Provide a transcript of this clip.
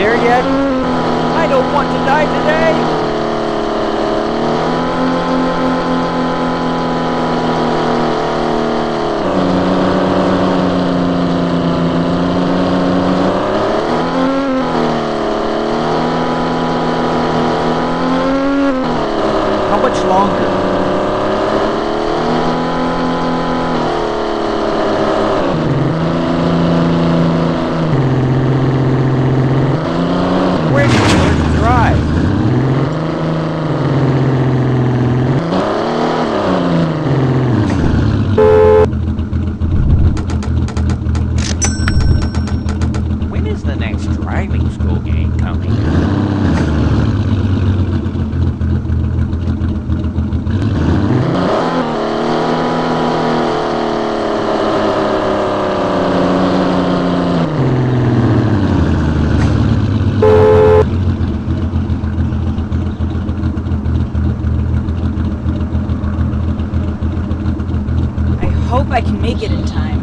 yet. I don't want to die today. How much longer? You I can make it in time.